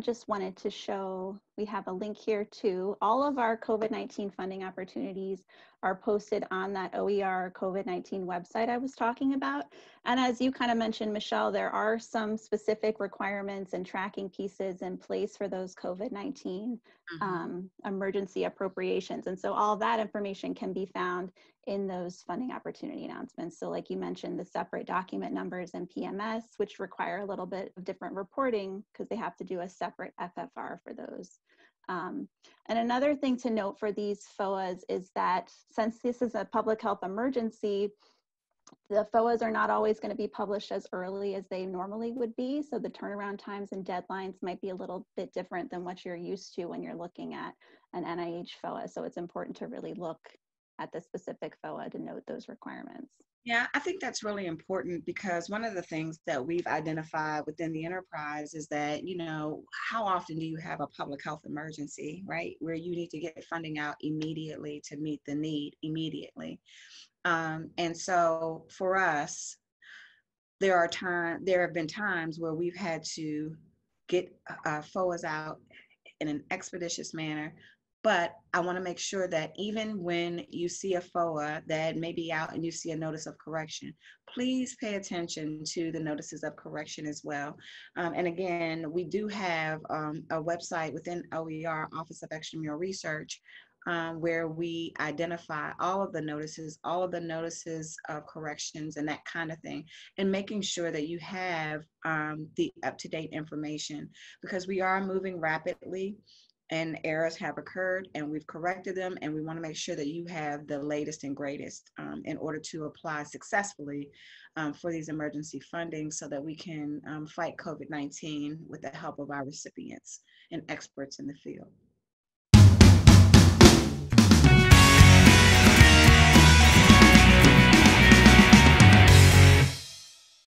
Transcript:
just wanted to show, we have a link here too. All of our COVID-19 funding opportunities are posted on that OER COVID-19 website I was talking about. And as you kind of mentioned, Michelle, there are some specific requirements and tracking pieces in place for those COVID-19 mm-hmm. um, emergency appropriations. And so all that information can be found in those funding opportunity announcements. So like you mentioned, the separate document numbers and PMS, which require a little bit of different reporting because they have to do a separate FFR for those. Um, and another thing to note for these FOAs is that since this is a public health emergency, the FOAs are not always going to be published as early as they normally would be. So the turnaround times and deadlines might be a little bit different than what you're used to when you're looking at an NIH FOA. So it's important to really look at the specific FOA to note those requirements. Yeah, I think that's really important because one of the things that we've identified within the enterprise is that, you know, how often do you have a public health emergency, right? Where you need to get funding out immediately to meet the need immediately. Um, and so for us, there are time there have been times where we've had to get uh, FOAs out in an expeditious manner but I want to make sure that even when you see a FOA that may be out and you see a notice of correction, please pay attention to the notices of correction as well. Um, and again, we do have um, a website within OER, Office of Extramural Research, um, where we identify all of the notices, all of the notices of corrections and that kind of thing, and making sure that you have um, the up-to-date information because we are moving rapidly and errors have occurred and we've corrected them and we want to make sure that you have the latest and greatest um, in order to apply successfully um, for these emergency funding so that we can um, fight COVID-19 with the help of our recipients and experts in the field.